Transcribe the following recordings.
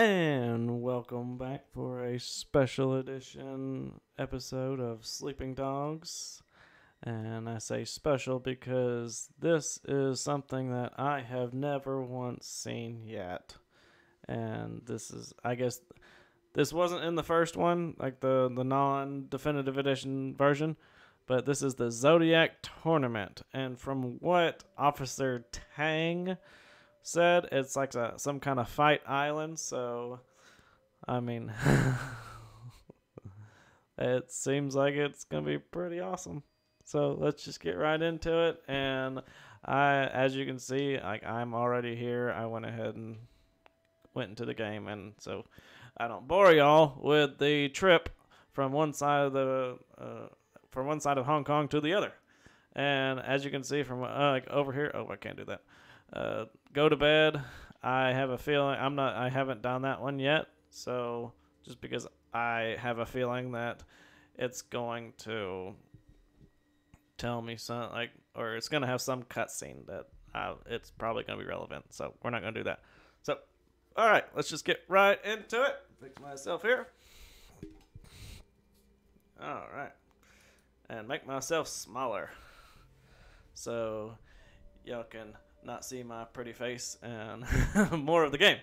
And welcome back for a special edition episode of Sleeping Dogs. And I say special because this is something that I have never once seen yet. And this is, I guess, this wasn't in the first one, like the, the non definitive edition version, but this is the Zodiac Tournament. And from what Officer Tang said, it's like a, some kind of fight island. So, I mean, it seems like it's going to be pretty awesome. So let's just get right into it. And I, as you can see, like I'm already here. I went ahead and went into the game, and so I don't bore y'all with the trip from one side of the uh, from one side of Hong Kong to the other. And as you can see from uh, like over here, oh, I can't do that. Uh, go to bed. I have a feeling I'm not. I haven't done that one yet. So just because I have a feeling that it's going to tell me something like, or it's gonna have some cutscene that I, it's probably gonna be relevant. So we're not gonna do that. So, all right, let's just get right into it. Fix myself here. All right, and make myself smaller, so y'all can not see my pretty face and more of the game.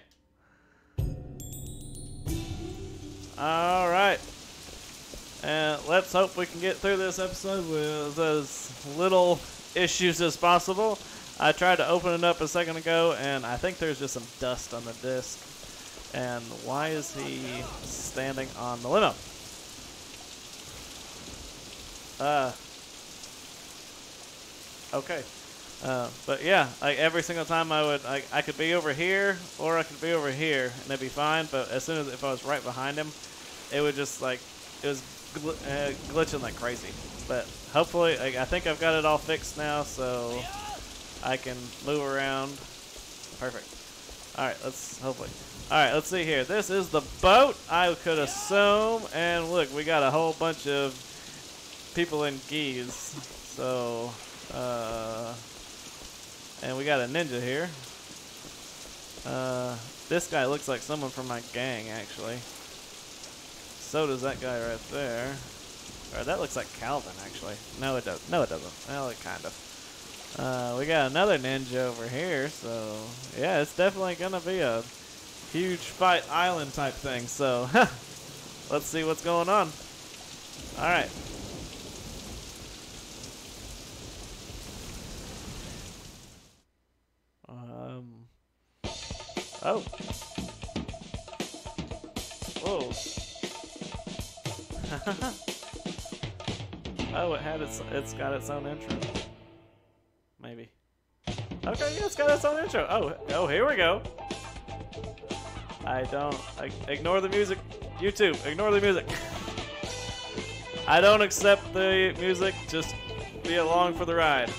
All right. And let's hope we can get through this episode with as little issues as possible. I tried to open it up a second ago, and I think there's just some dust on the disc. And why is he standing on the limo? Uh. Okay. Uh, but yeah, like every single time I would, like, I could be over here or I could be over here, and it'd be fine. But as soon as if I was right behind him, it would just like it was gl uh, glitching like crazy. But hopefully, like, I think I've got it all fixed now, so I can move around. Perfect. All right, let's hopefully. All right, let's see here. This is the boat, I could assume, and look, we got a whole bunch of people in geese. So, uh, and we got a ninja here. Uh, this guy looks like someone from my gang, actually. So does that guy right there. Or that looks like Calvin, actually. No, it doesn't. No, it doesn't. Well, it kind of. Uh, we got another ninja over here, so yeah, it's definitely gonna be a huge fight island type thing. So let's see what's going on. All right. Oh. Whoa. oh, it had its. It's got its own intro. Maybe. Okay, yeah, it's got its own intro. Oh, oh, here we go. I don't. I, ignore the music. YouTube, ignore the music. I don't accept the music. Just be along for the ride.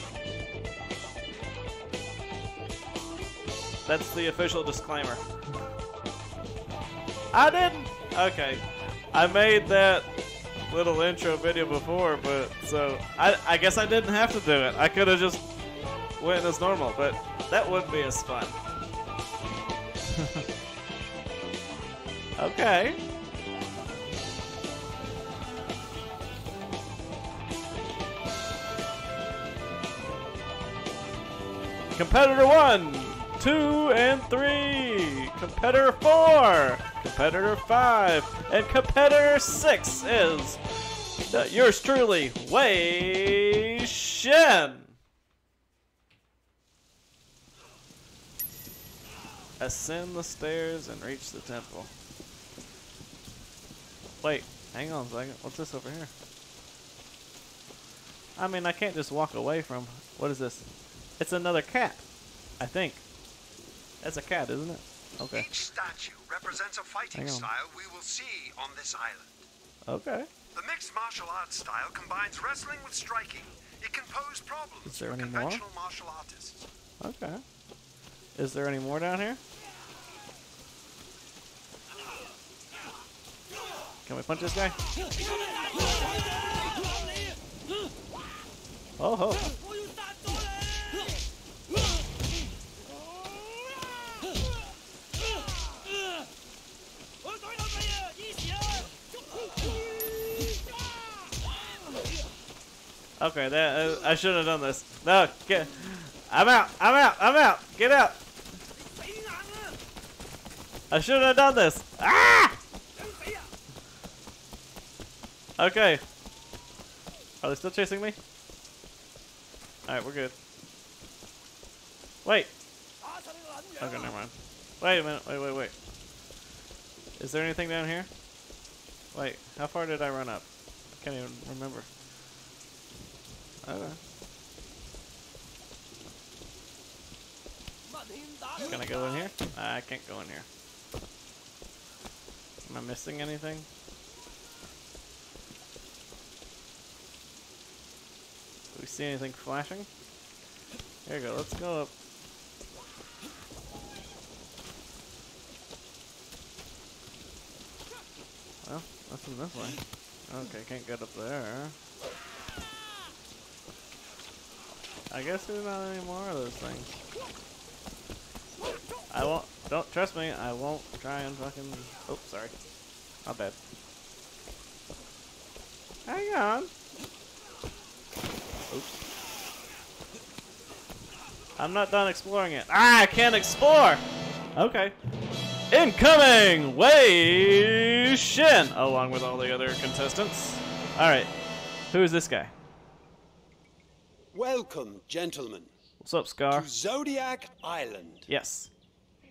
That's the official disclaimer. I didn't. Okay, I made that little intro video before, but so I, I guess I didn't have to do it. I could have just went as normal, but that would be as fun. okay. Competitor 1, 2, and 3. Competitor 4, Competitor 5, and Competitor 6 is yours truly, Wei Shen. Ascend the stairs and reach the temple. Wait, hang on a second. What's this over here? I mean, I can't just walk away from... What is this? It's another cat. I think. That's a cat, isn't it? Okay. Each statue represents a fighting style we will see on this island. Okay. The mixed martial arts style combines wrestling with striking. It can pose problems Is there for any more? martial artists. Okay. Is there any more down here? Can we punch this guy? Oh ho. Okay, that uh, I shouldn't have done this. No, get. I'm out. I'm out. I'm out. Get out. I shouldn't have done this. Ah! Okay. Are they still chasing me? Alright, we're good. Wait. Okay, never mind. Wait a minute. Wait, wait, wait. Is there anything down here? Wait, how far did I run up? I can't even remember. Okay. Can I go in here? I can't go in here. Am I missing anything? Do we see anything flashing? There you go, let's go up. Well, nothing this way. Okay, can't get up there. I guess there's not any more of those things. I won't, don't trust me, I won't try and fucking, oh, sorry. My bad. Hang on. Oops. I'm not done exploring it. Ah, I can't explore! Okay. Incoming! Wei Shen! Along with all the other contestants. Alright. Who is this guy? Welcome, gentlemen, What's up, Scar? to Zodiac Island. Yes.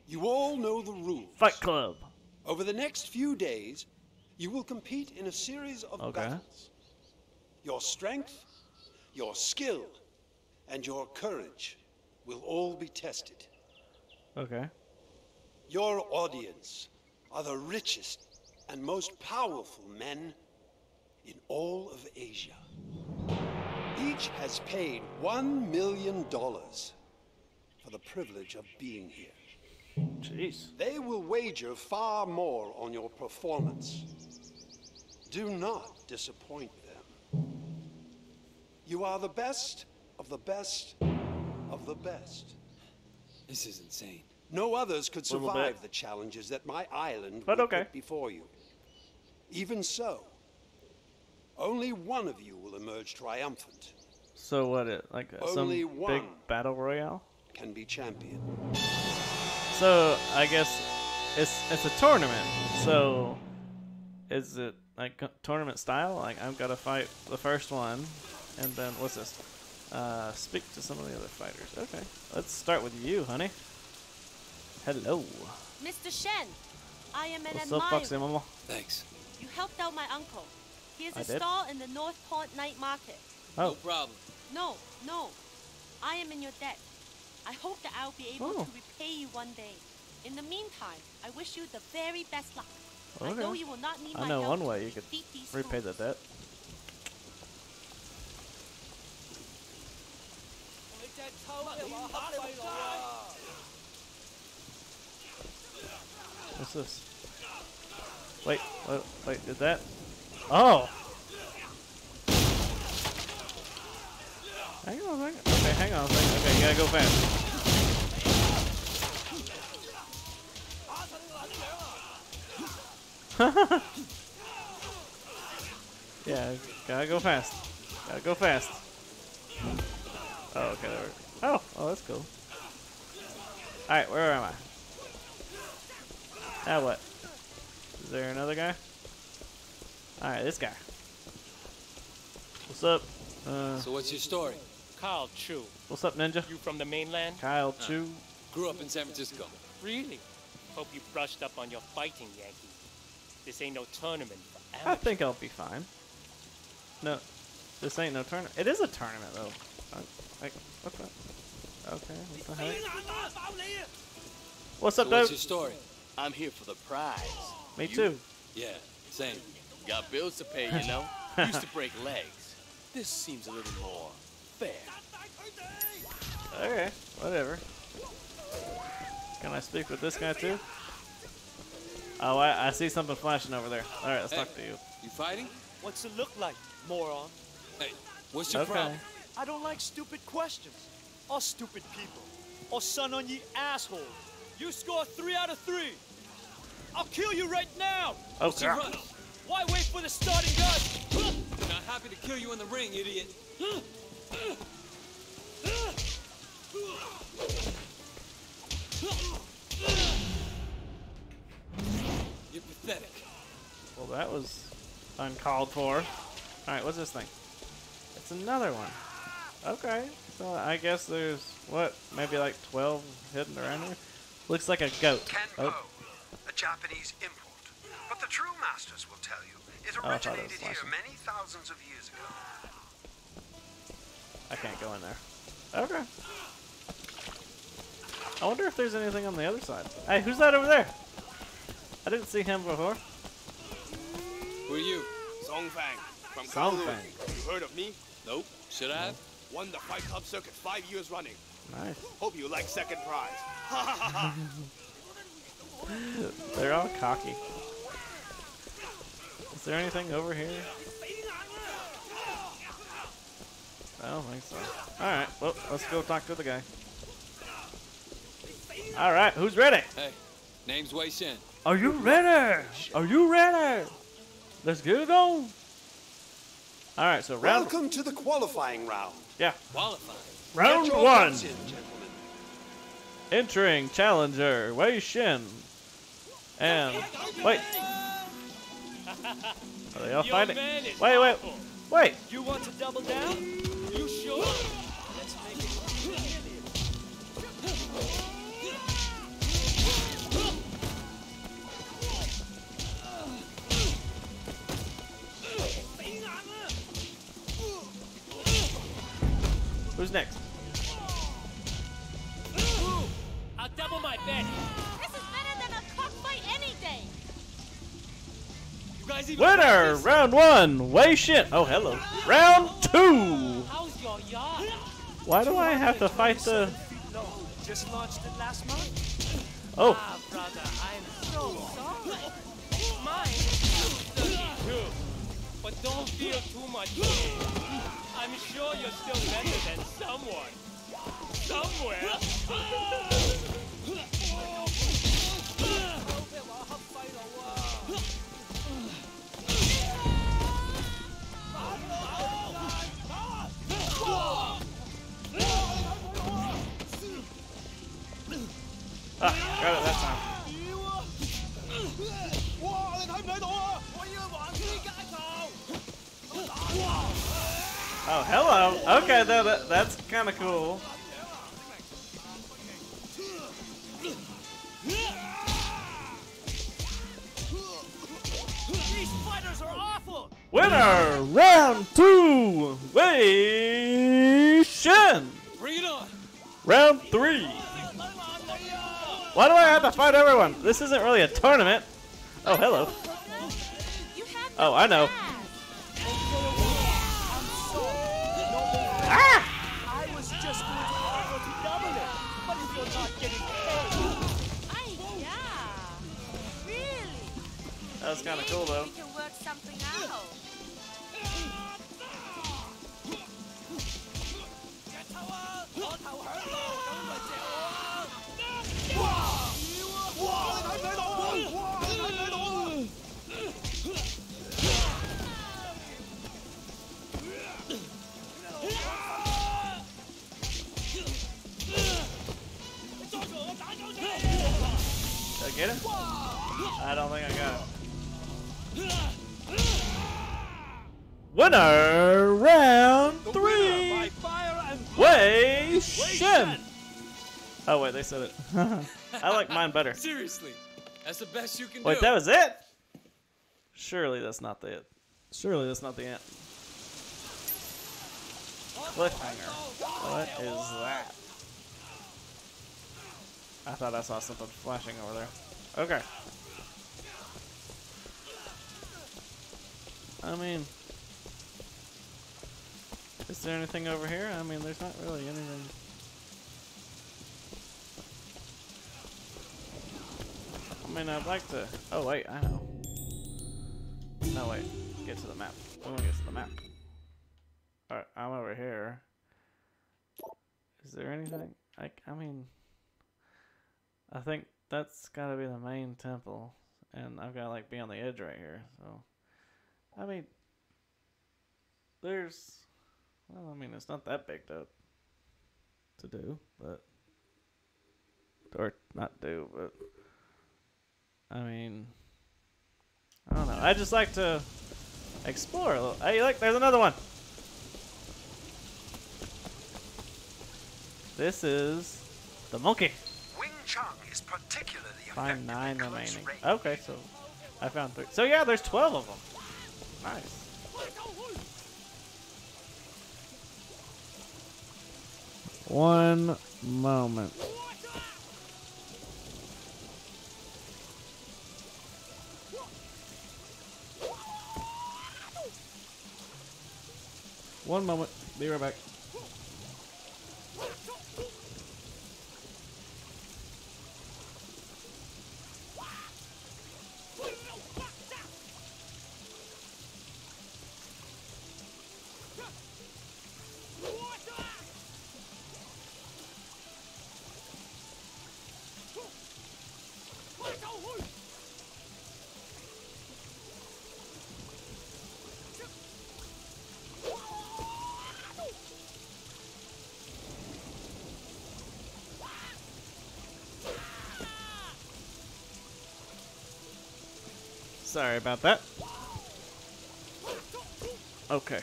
You all know the rules. Fight Club. Over the next few days, you will compete in a series of Okay. battles. Your strength, your skill, and your courage will all be tested. Okay. Your audience are the richest and most powerful men in all of Asia. Each has paid one million dollars for the privilege of being here. Jeez. They will wager far more on your performance. Do not disappoint them. You are the best of the best of the best. This is insane. No others could survive the challenges that my island But will okay. put before you. Even so, only one of you will emerge triumphant, So what? It like uh, some big battle royale? can be champion. So I guess it's it's a tournament. So is it like tournament style? Like I've got to fight the first one, and then what's this? Uh, speak to some of the other fighters. Okay, let's start with you, honey. Hello. Mr. Shen, I am an What's up, admirer. Foxy Mama? Thanks. You helped out my uncle. He has I a did? stall in the North Point Night Market. Oh, No problem. No, no. I am in your debt. I hope that I'll be able Oh. to repay you one day. In the meantime, I wish you the very best luck. I know you will not need I my know help one way you could repay the debt. What's this? Wait, wait, wait, did that? Oh! Hang on a second. Okay, hang on a. Okay, you gotta go fast. yeah, gotta go fast. Gotta go fast. Oh, okay, there we Oh, oh, that's cool. Alright, where am I? Now what? Is there another guy? Alright, this guy. What's up? Uh, So what's your story? Kyle Chu, what's up, Ninja? you from the mainland? Kyle Chu. Grew up in San Francisco. Really? Hope you brushed up on your fighting, Yankee. This ain't no tournament for I think I'll be fine. No, this ain't no tournament. It is a tournament, though. I, like, what the? Okay, what the heck? What's So up, what's dude? your story? I'm here for the prize. Me You- too. Yeah, same. Got bills to pay, you know? Used to break legs. This seems a little more fair. Okay, whatever. Can I speak with this guy too? Oh, I, I see something flashing over there. All right, let's Hey. talk to you. You fighting? What's it look like, moron? Hey, what's your Okay. problem? I don't like stupid questions. Or stupid people. Or son on ye asshole. You score three out of three. I'll kill you right now. Oh, What's your Why wait for the starting gun? Not happy to kill you in the ring, idiot. You're pathetic. Well, that was uncalled for. All right, what's this thing? It's another one. Okay, so I guess there's what, maybe like 12 hidden around here. Looks like a goat. Kenpo, Oh, a Japanese import. But the true masters will tell you it Oh, it originated here many thousands of years ago. I can't go in there. Okay. I wonder if there's anything on the other side. Hey, who's that over there? I didn't see him before. Who are you? Song Fang from Song Fang. You heard of me? Nope. Should I have? Won the Fight Club circuit five years running. Nice. Hope you like second prize. They're all cocky. Is there anything over here? I don't think so. Alright, well, let's go talk to the guy. Alright, who's ready? Hey, name's Wei Shen. Are you ready? Are you ready? Let's get it on. Alright, so round Welcome to the qualifying round. yeah. Qualified. Round one. in. Entering challenger Wei Shen. And wait. Are they all Your fighting? Wait, wait, wait. You want to double down? You sure? Let's make it. Who's next? I'll double my bet. Winner! Round one, Wei Shen. Oh, hello. Round two. How's your yacht? Why do I have to fight the? No, just launched it last month. Oh, Ah, brother, I'm so sorry. Mine. But don't feel too much pain. I'm sure you're still better than someone. Somewhere. ah, got it that time. Oh, hello. Okay, that, that that's kind of cool. Winner, round two, Wei Shen. Round three. Why do I have to fight everyone? This isn't really a tournament. Oh, hello. Oh, I know. Really? That was kind of cool, though. Get him? I don't think I got him. Winner, round three, by fire Wei Shen. Oh wait, they said it. I like mine better. Seriously. That's the best you can Wait, do. that was it? Surely that's not the it. Surely that's not the end. Cliffhanger. What is that? I thought I saw something flashing over there. Okay. I mean, is there anything over here? I mean, there's not really anything. I mean, I'd like to. Oh wait, I know. No wait, get to the map. We want to get to the map. All right, I'm over here. Is there anything? I, I mean, I think that's got to be the main temple, and I've got to like be on the edge right here. So, I mean, there's Well, I mean, it's not that big to to do, but or not do, but I mean, I don't know. I just like to explore a little. Hey, look, there's another one. This is the monkey. Find nine remaining. range. Okay, so I found three. So yeah, there's twelve of them. Nice. One moment. One moment. Be right back. Sorry about that. Okay.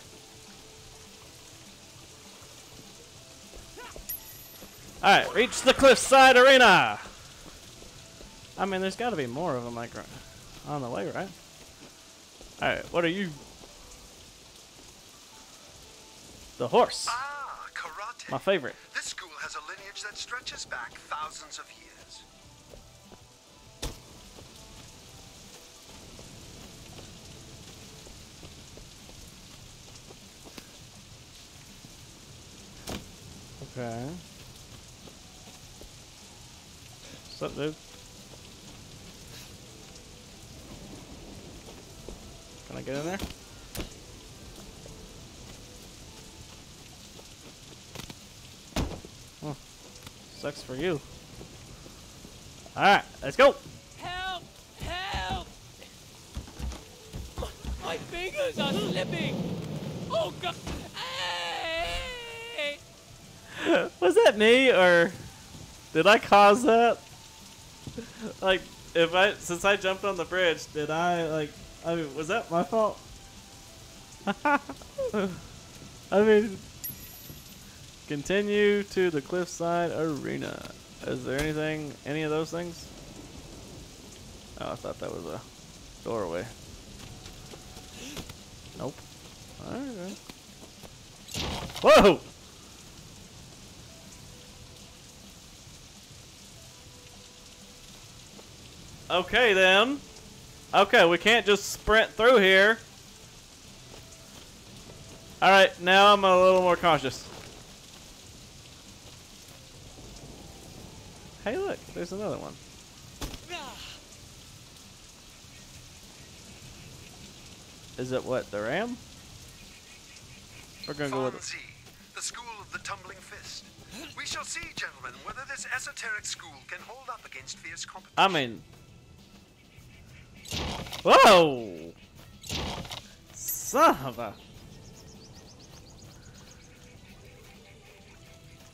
Alright, reach the cliffside arena! I mean, there's gotta be more of them, like, right- on the way, right? Alright, what are you? The horse. Ah, karate. My favorite. This school has a lineage that stretches back thousands of years. Okay. What's up, dude? Can I get in there? Oh, sucks for you. Alright, let's go! Help! Help! My fingers are slipping! Oh god! Was that me or did I cause that? like, if I since I jumped on the bridge, did I like? I mean, was that my fault? I mean, continue to the cliffside arena. Is there anything, any of those things? Oh, I thought that was a doorway. Nope. Alright. Whoa! Okay then. Okay, we can't just sprint through here. Alright, now I'm a little more cautious. Hey look, there's another one. Is it what, the ram? We're gonna go with it. The school of the tumbling fist. We shall see, gentlemen, whether this esoteric school can hold up against fierce competition. I mean. Whoa! Son of a.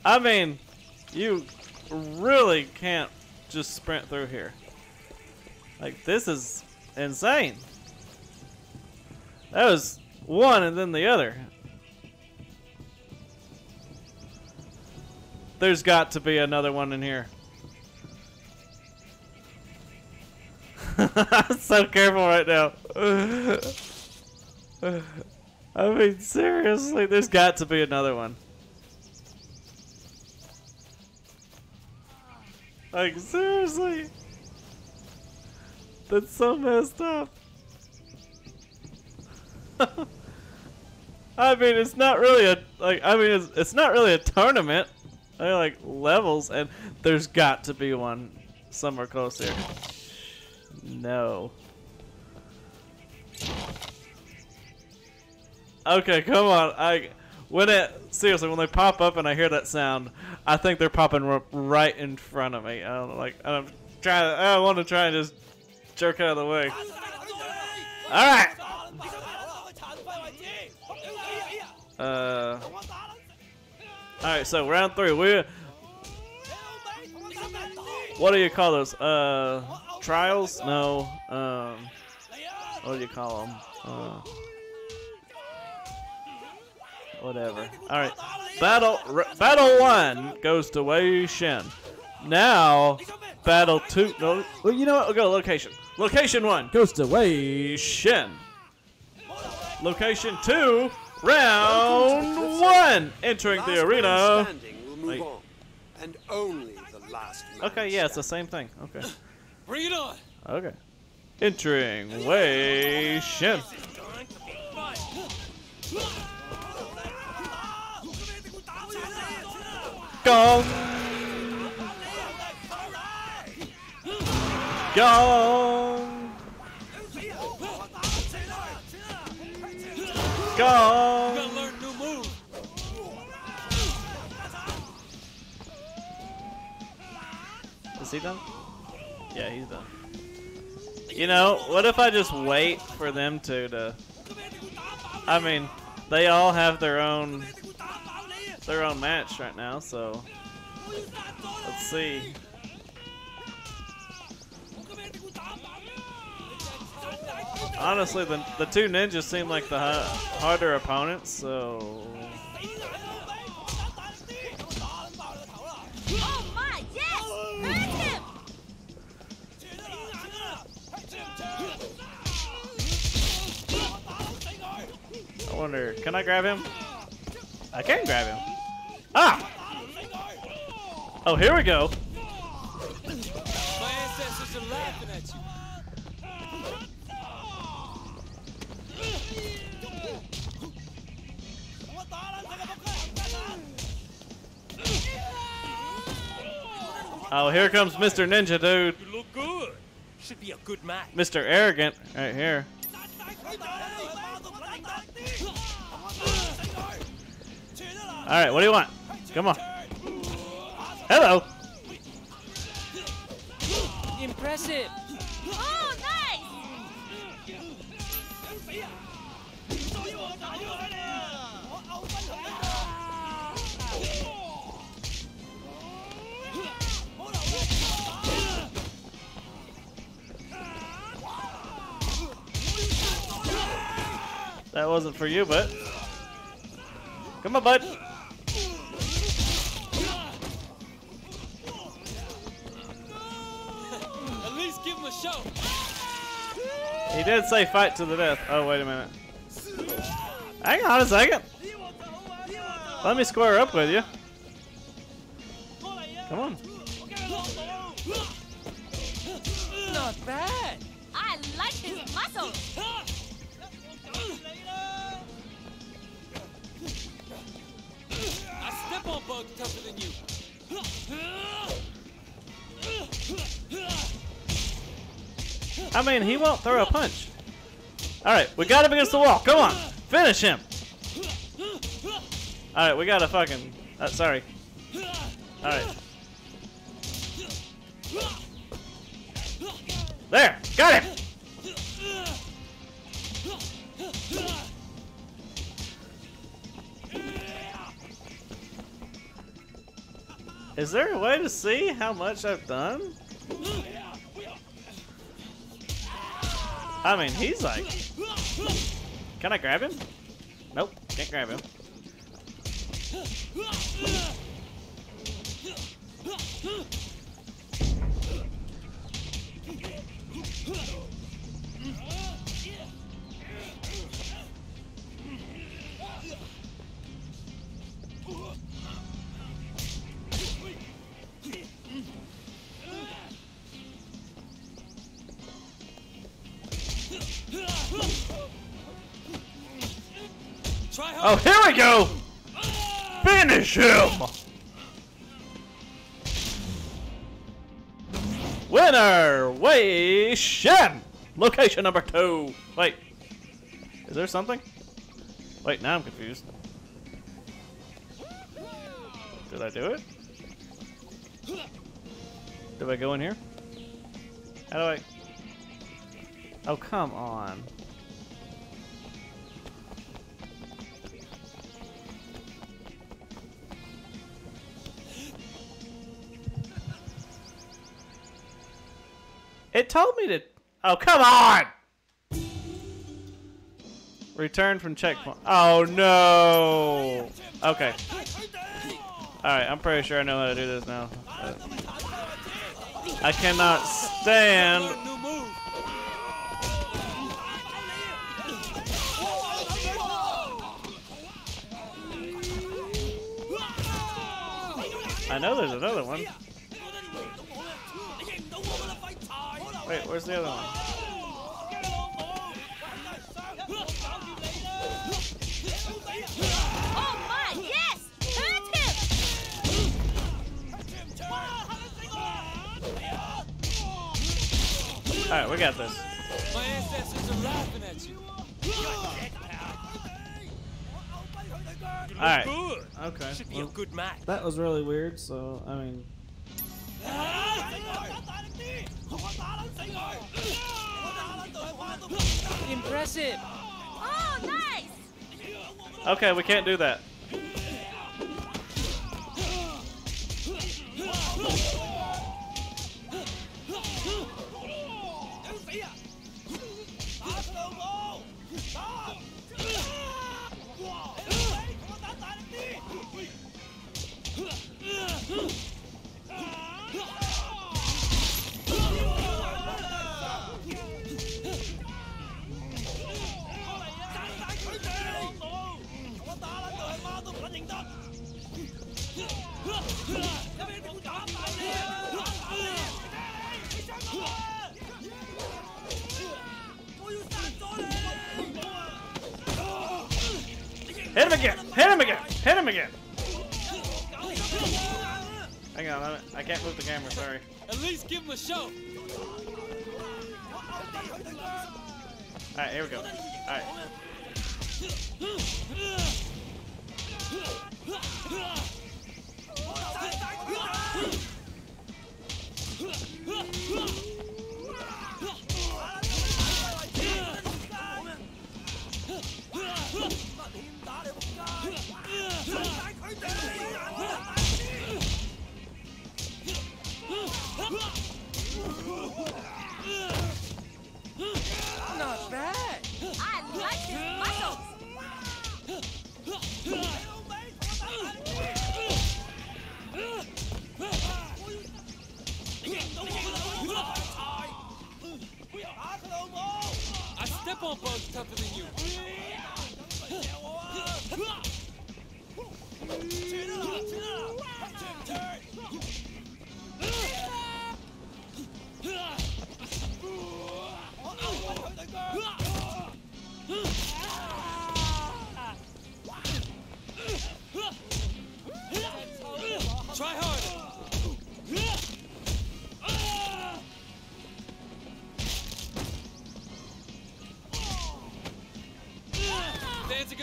I mean, you really can't just sprint through here. Like, this is insane. That was one and then the other. There's got to be another one in here. so careful right now. I mean, seriously, there's got to be another one. Like, seriously? That's so messed up. I mean, it's not really a like. I mean, it's, it's not really a tournament. They're like levels, and there's got to be one somewhere close here. No. Okay, come on. I when it seriously when they pop up and I hear that sound, I think they're popping right in front of me. I don't like. I'm trying. I want to try and just jerk out of the way. All right. Uh. All right, so round three. We're. What do you call? Uh, trials? No. Um. What do you call them? Uh. Whatever. All right. Battle. Battle one goes to Wei Shen. Now, battle two. No. Well, you know what? We'll go location. Location one goes to Wei Shen. Location two, round one, entering the arena. standing will move Wait. on, and only the last man Okay, yeah, it's the same thing. Okay, Bring it on. okay. Entering Wei Shen. Gong. Gong. You Gong. gotta learn new moves. Is he done? Yeah, he's done. You know, what if I just wait for them to, I mean, they all have their own their own match right now, so let's see. Honestly, the, the two ninjas seem like the ha- harder opponents, so wonder, can I grab him? I can grab him. Ah! Oh, here we go. My ancestors are laughing at you. Oh, here comes Mr. Ninja Dude. You look good. Should be a good match. Mr. Arrogant, right here. Alright, what do you want? Come on. Hello. Impressive. Oh, nice! That wasn't for you, but. Come on, bud. He did say fight to the death. Oh, wait a minute. Hang on a second. Let me square up with you. Come on. Not bad. I like his muscles! I step on bugs tougher than you. I mean, he won't throw a punch. Alright, we got him against the wall. Come on. Finish him. Alright, we got a fucking. Uh, sorry. Alright. There. Got him. Is there a way to see how much I've done? I mean, he's like. Can I grab him? Nope, can't grab him. Location number two. Wait. Is there something? Wait, now I'm confused. Did I do it? Did I go in here? How do I... Oh, come on. It told me to Oh, come on! Return from checkpoint. Oh no! Okay. Alright, I'm pretty sure I know how to do this now. I cannot stand. I know there's another one. Wait, where's the other one? Oh my, yes! Hurt him! Alright, we got this. My ancestors are laughing at you. Alright. Okay. Should be a good match. That was really weird, so, I mean. Ah! Impressive. Oh, nice! Okay, we can't do that. Hit him again! Hit him again! Hit him again! Hang on, I- I can't move the camera, sorry. At least give him a show. Alright, here we go. Alright.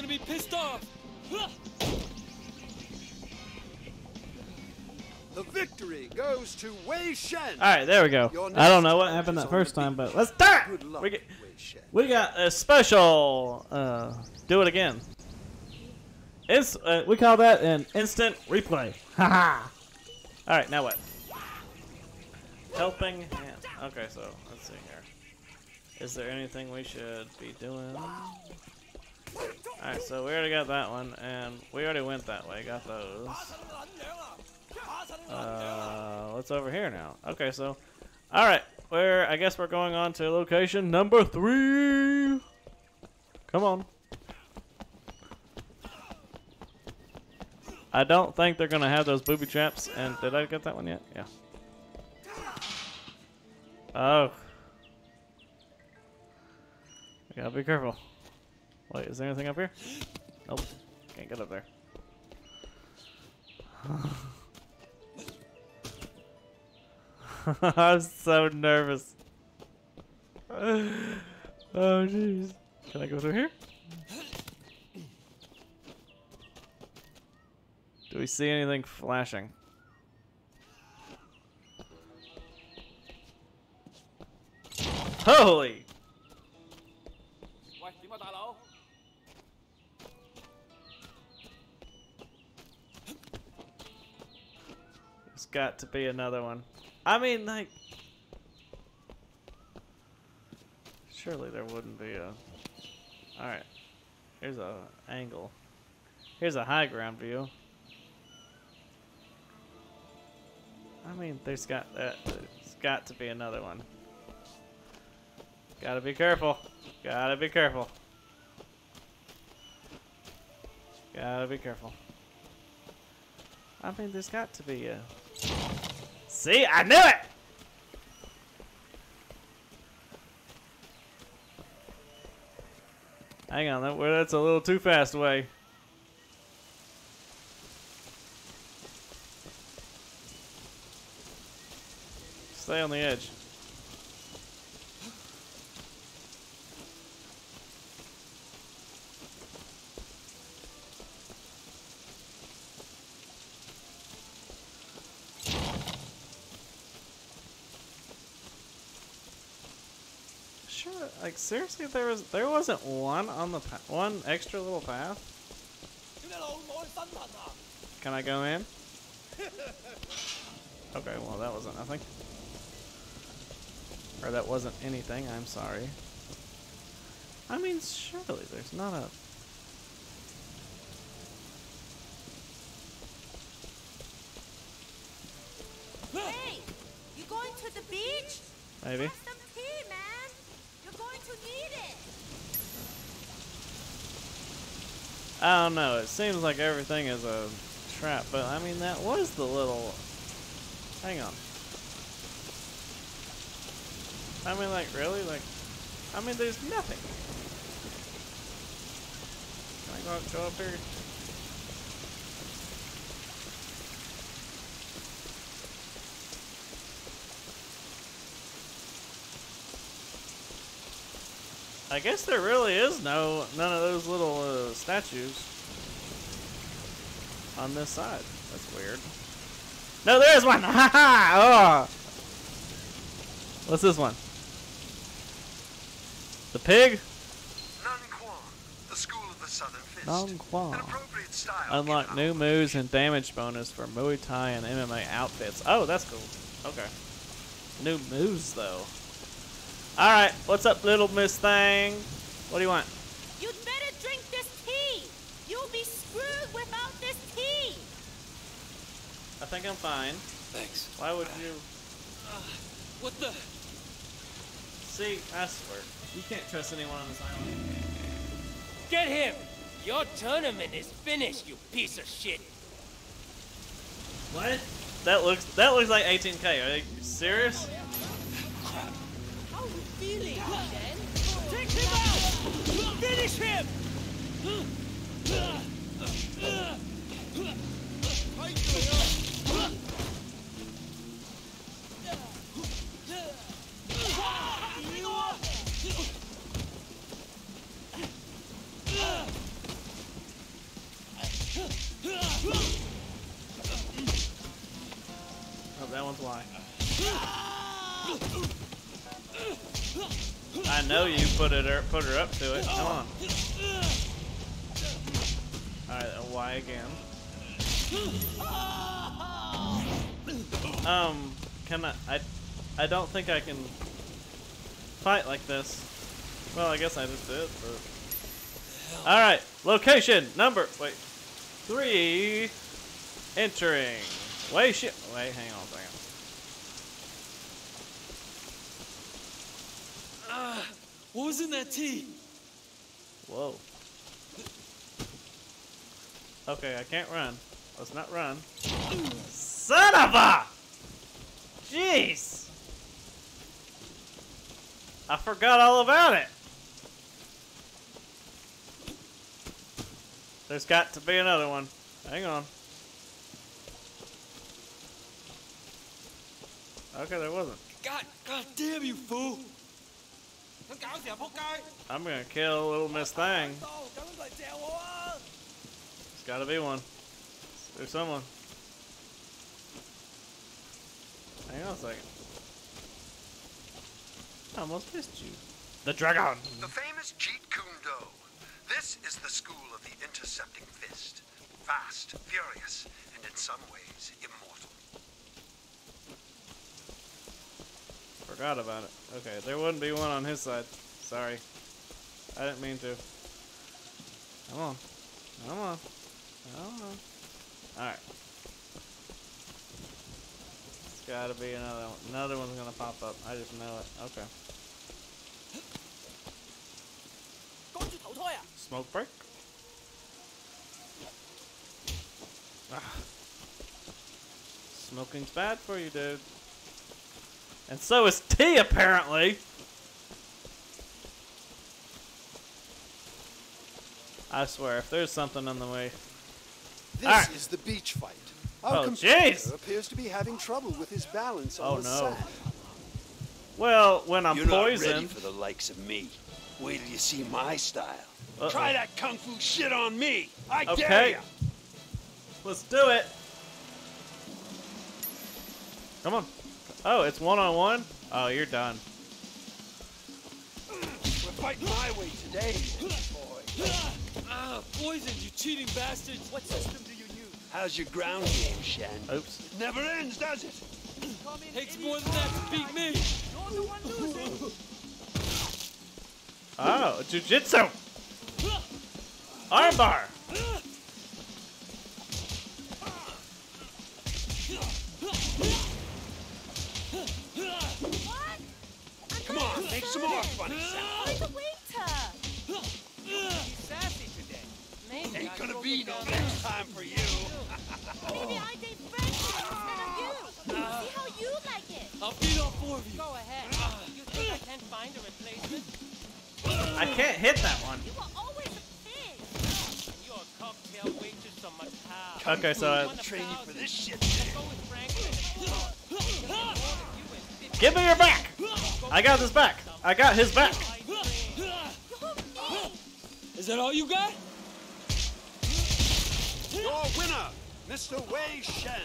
gonna be pissed off. The victory goes to Wei Shen. Alright, there we go. I don't know what happened is that first time, but let's start! Good luck, We, get, we got a special. Uh, do it again. It's, uh, we call that an instant replay. Haha! Alright, now what? Helping hand. Okay, so let's see here. Is there anything we should be doing? Alright, so we already got that one, and we already went that way, got those. Uh, what's over here now? Okay, so, alright, we're, I guess we're going on to location number three. Come on. I don't think they're gonna have those booby traps, and did I get that one yet? Yeah. Oh. Gotta be careful. Wait, is there anything up here? Nope. Can't get up there. I'm so nervous. Oh, jeez. Can I go through here? Do we see anything flashing? Holy! Got to be another one. I mean, like, Surely there wouldn't be a. All right. Here's a angle. Here's a high ground view. I mean, there's got uh, there's got to be another one. Gotta be careful. Gotta be careful. Gotta be careful. I mean, there's got to be a. See, I knew it. Hang on, that, that's a little too fast away. Stay on the edge. Sure, like seriously, there was there wasn't one on the pa- one extra little path. Can I go in? Okay, well that wasn't nothing. Or that wasn't anything. I'm sorry. I mean, surely there's not a. Hey, you going to the beach? Maybe. Have some tea, man. You're going to need it. I don't know. It seems like everything is a trap, but I mean that was the little. Hang on. I mean, like really, like, I mean, there's nothing. Can I go up, go up here? I guess there really is no none of those little uh, statues on this side. That's weird. No, there is one. Ha ha! Oh. What's this one? The pig? Nan Quan, the school of the Southern Fist. An appropriate style. Unlock new moves and damage bonus for Muay Thai and MMA outfits. Oh, that's cool. Okay. New moves though. All right, what's up, little Miss Thing? What do you want? You'd better drink this tea. You'll be screwed without this tea. I think I'm fine. Thanks. Why would you? What the? See, I swear, you can't trust anyone on this island. Get him! Your tournament is finished, you piece of shit. What? That looks that looks like 18k. Are you serious? Finish him! Oh, that one's why. I know you put it er, put her up to it. Come on. Alright, why again. Um, can I? I, I don't think I can fight like this. Well, I guess I just did. But... All right, location number. Wait, three. Entering. Wait, shit. Wait, hang on a second. What was in that tea? Whoa. Okay, I can't run. Let's not run. Son of a! Jeez! I forgot all about it. There's got to be another one. Hang on. Okay, there wasn't. God, God damn you, fool! I'm gonna kill little Miss Thing. There's gotta be one. There's someone. Hang on a second. I almost missed you. The dragon! The famous Jeet Kune Do. This is the school of the intercepting fist. Fast, furious, and in some ways immortal. forgot about it. Okay, there wouldn't be one on his side. Sorry. I didn't mean to. Come on. Come on. Come on. Alright. It's gotta be another one. Another one's gonna pop up. I just know it. Okay. Smoke break? Ah. Smoking's bad for you, dude. And so is tea, apparently. I swear, if there's something on the way. This Alright. is the beach fight. Our Oh, competitor jeez. appears to be having trouble with his balance Oh, on the no. sand. Well, when I'm You're not ready poisoned. for the likes of me. Wait till you see my style. Uh-oh. Try that kung fu shit on me. I dare Okay. ya. Let's do it. Come on. Oh, it's one on one? Oh, you're done. We're fighting my way today, boy. Ah, poisoned, you cheating bastards! What system do you use? How's your ground game, Shen? Oops. It never ends, does it? Takes more than that to beat me! You're the one losing. Oh, jujitsu. Armbar. Some more funny sounds. Where's the waiter? He's sassy today. Maybe Ain't I gonna be no next time for you. Maybe I date Frankie instead of you. See how you like it. I'll beat all four of you! Go ahead. Ah. You think I can't find a replacement? I can't hit that one. You were always a pig. You're a cocktail waitress on my pal. Okay, so I, Train you for this shit. Go with Franklin. give me your back. I got his back. I got his back. Is that all you got? Your winner, Mr. Wei Shen.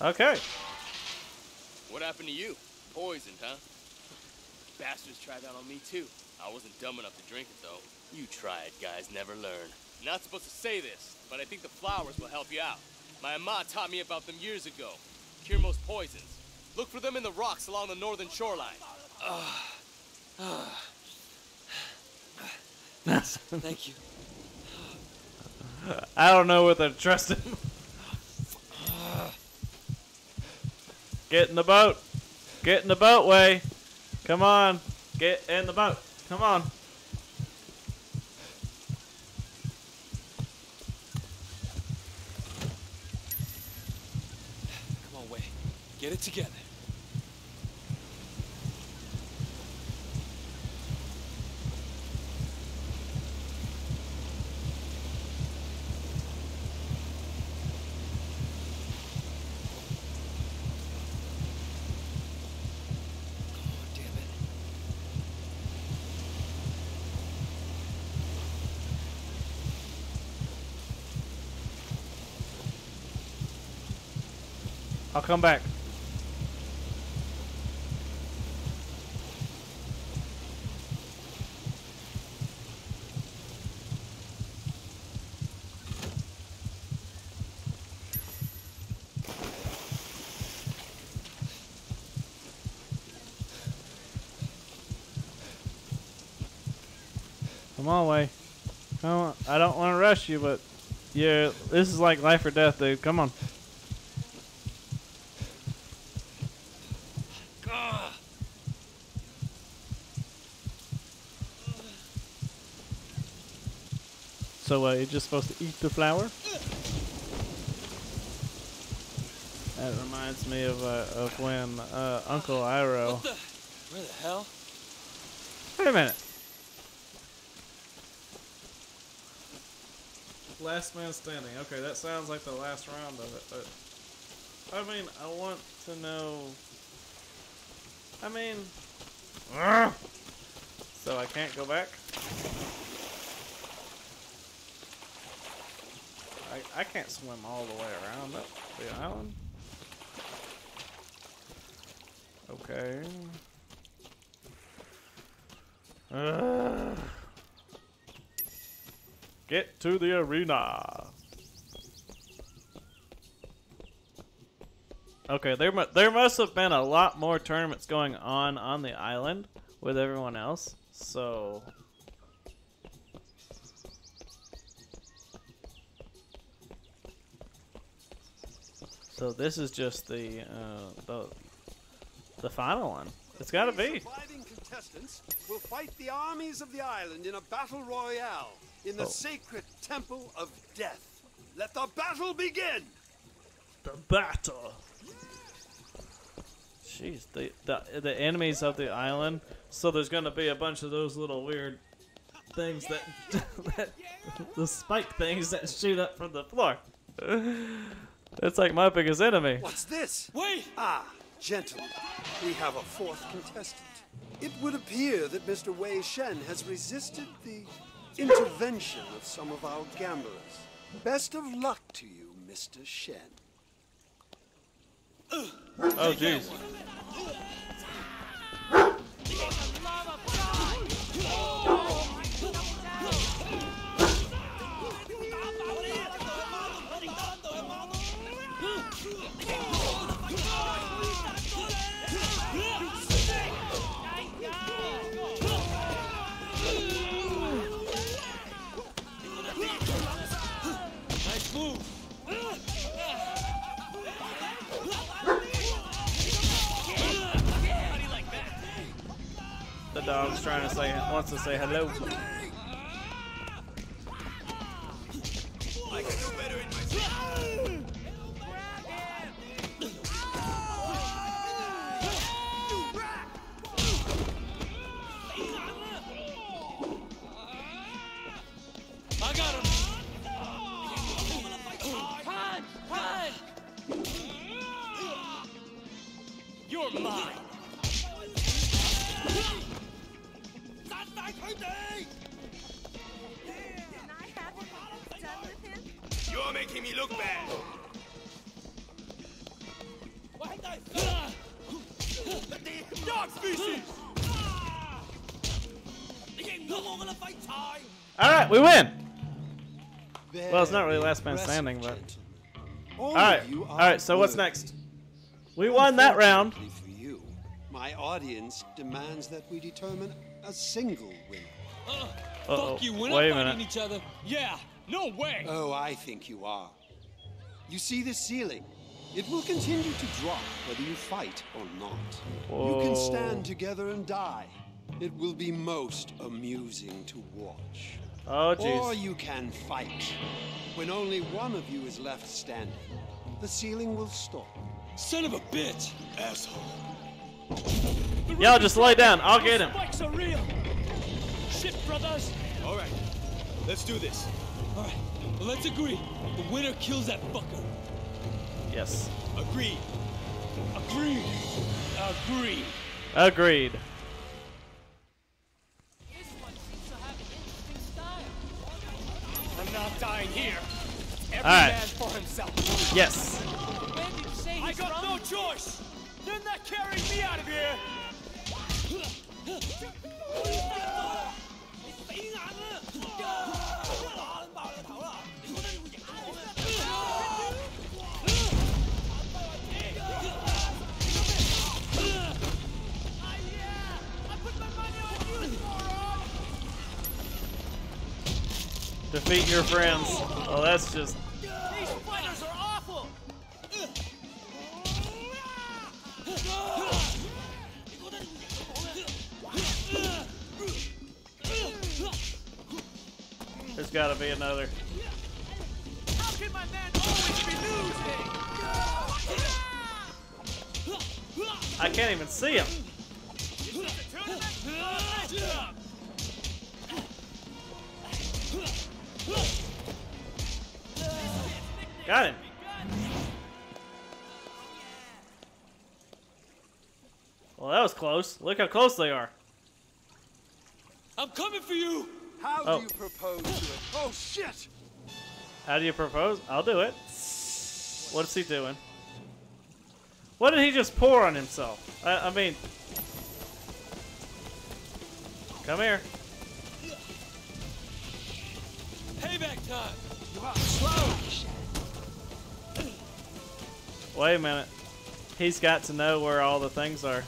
Okay. What happened to you? Poisoned, huh? Bastards tried that on me too. I wasn't dumb enough to drink it though. You tried, guys, never learn. Not supposed to say this, but I think the flowers will help you out. My ama taught me about them years ago. Cure most poisons. Look for them in the rocks along the northern shoreline. Thank you. I don't know whether to trust him. Get in the boat. Get in the boat, Wei. Come on. Get in the boat. Come on. Come on, Wei. Get it together. I'll come back. Come on, Wei. Come on. I don't want to rush you, but yeah, this is like life or death, dude. Come on. So uh, you're just supposed to eat the flower? That reminds me of uh, of when uh, Uncle Iroh. What the? Where the hell? Wait a minute. Last man standing. Okay, that sounds like the last round of it, but I mean, I want to know. I mean, so I can't go back. I can't swim all the way around up the island. Okay. Ugh. Get to the arena. Okay, there mu- there must have been a lot more tournaments going on on the island with everyone else. So So this is just the uh, the the final one. It's got to be. Surviving contestants will fight the armies of the island in a battle royale in the Oh. sacred temple of death. Let the battle begin! The battle. Jeez, the, the the enemies of the island. So there's gonna be a bunch of those little weird things that, that the spike things that shoot up from the floor. That's like my biggest enemy. What's this? Wait! Ah, gentlemen, we have a fourth contestant. It would appear that Mr. Wei Shen has resisted the intervention of some of our gamblers. Best of luck to you, Mr. Shen. Oh jeez. Dog's trying to say wants to say hello. Last man standing, but- gentlemen. All All right, of you all are right. So what's next? We won that round. For you, my audience demands that we determine a single winner. Uh-oh. Fuck you, we're Wait a not fighting minute. each other. Yeah, no way. Oh, I think you are. You see this ceiling? It will continue to drop whether you fight or not. You can stand together and die. It will be most amusing to watch. Oh Or you can fight. When only one of you is left standing, the ceiling will stop. Son of a bitch. Asshole. Y'all just lay down. I'll get him. Spikes are real. Shit, brothers. All right, let's do this. All right, well, let's agree. The winner kills that fucker. Yes. Agreed. Agree. Agreed. Agreed. Every All right. for himself. Yes. Where did you say I got no choice. They're not carrying me out of here. Defeat your friends. Oh, that's just. There's got to be another. How can my man always be losing? I can't even see him. Got him. Well, that was close. Look how close they are. I'm coming for you. How Oh. do you propose to it? Oh, shit! How do you propose? I'll do it. What's he doing? What did he just pour on himself? I, I mean, come here. Payback time. Wait a minute. He's got to know where all the things are.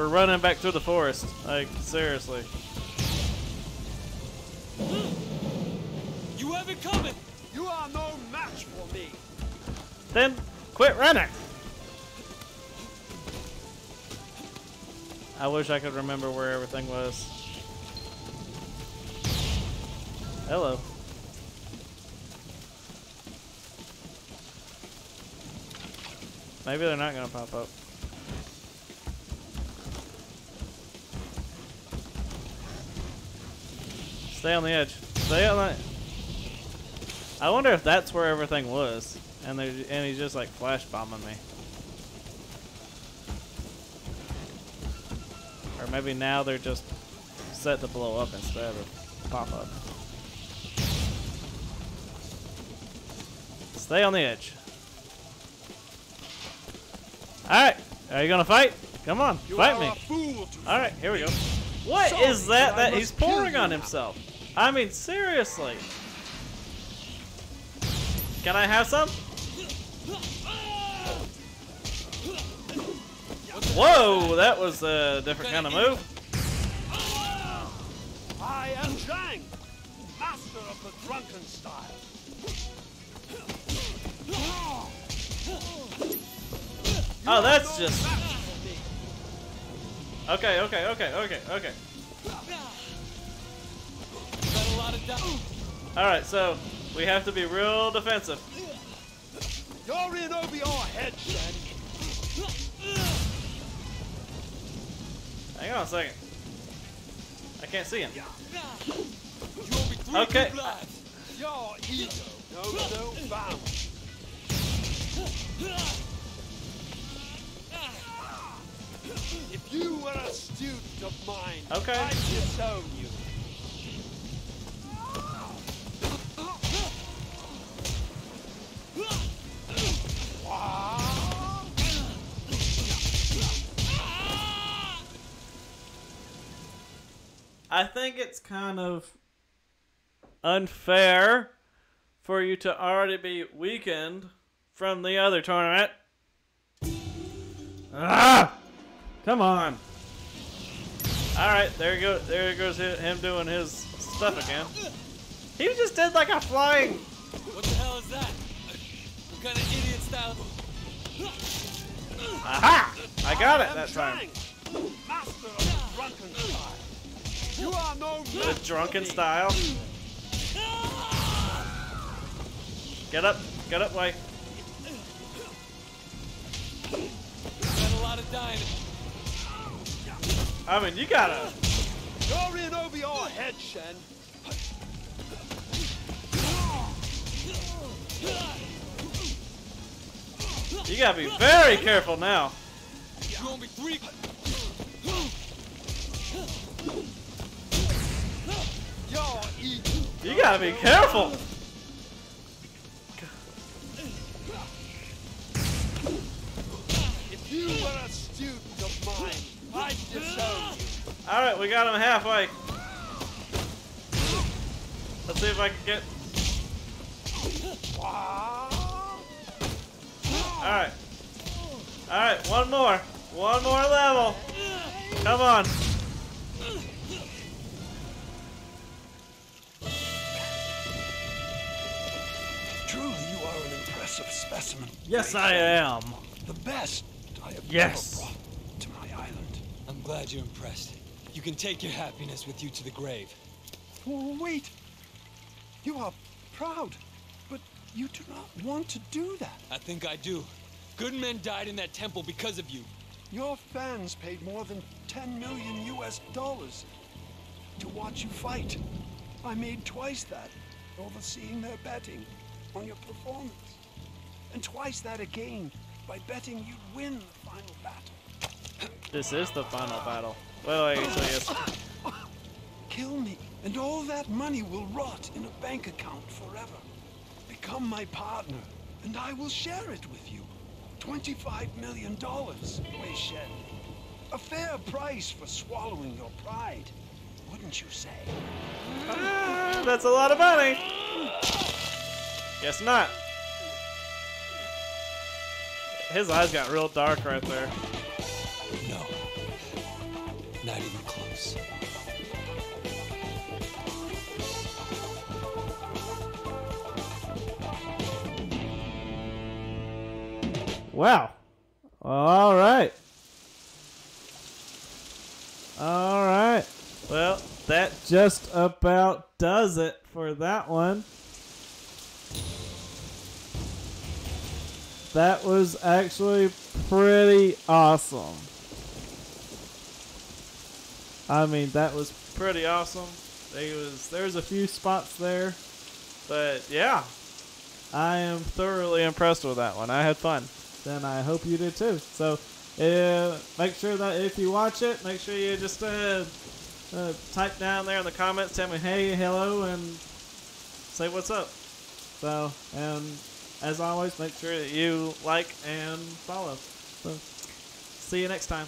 We're running back through the forest. Like seriously. You have it coming. You are no match for me. Then quit running. I wish I could remember where everything was. Hello. Maybe they're not gonna pop up. Stay on the edge. Stay on the. I wonder if that's where everything was, and they and he's just like flash bombing me. Or maybe now they're just set to blow up instead of pop up. Stay on the edge. Alright, are you gonna fight? Come on, You fight me. a fool to Alright, here we go. What Sorry, is that that he's pouring on himself? I mean, seriously. Can I have some? Whoa, that was a different kind of move. I am Zhang, master of the drunken style. Oh, that's just. Okay, okay, okay, okay, okay. Alright, so we have to be real defensive. You're in over your head, Shen. Hang on a second. I can't see him. You owe me Okay. Your ego knows no bounds. If you were a student of mine, Okay. I'd disown you. I think it's kind of unfair for you to already be weakened from the other tournament. Ah! Come on. All right, there you go. There goes him doing his stuff again. He just did like a flying. What the hell is that? What kind of idiot style? Aha! I got it am that time. Master of the drunken style. You are no The drunken style. Get up, get up, Wei. Got a lot of dying. I mean, you gotta. You're in over your head, Shen. You gotta be very careful now. You gotta be careful. If you were a student of mine, I'd. All right, we got him halfway. Let's see if I can get. All right. All right, one more. One more level. Come on. Truly, you are an impressive specimen. Yes, I am. The best I have Yes. ever brought to my island. I'm glad you're impressed. You can take your happiness with you to the grave. Oh, wait. You are proud, but you do not want to do that. I think I do. Good men died in that temple because of you. Your fans paid more than 10 million US dollars to watch you fight. I made twice that, overseeing their betting on your performance. And twice that again by betting you'd win the final battle. This is the final battle. Well, wait, so yes. Kill me, and all that money will rot in a bank account forever. Become my partner, and I will share it with you. $25 million, Wei Shen. A fair price for swallowing your pride, wouldn't you say? Ah, that's a lot of money. Guess not. His eyes got real dark right there. No. Not even close. Wow. All right. All right. Well, that just about does it for that one. That was actually pretty awesome. I mean, that was pretty awesome. There was there's a few spots there, but yeah, I am thoroughly impressed with that one. I had fun. Then I hope you did too. So, uh, make sure that if you watch it, make sure you just uh, uh, type down there in the comments, tell me hey, hello, and say what's up. So, and as always, make sure that you like and follow. So, see you next time.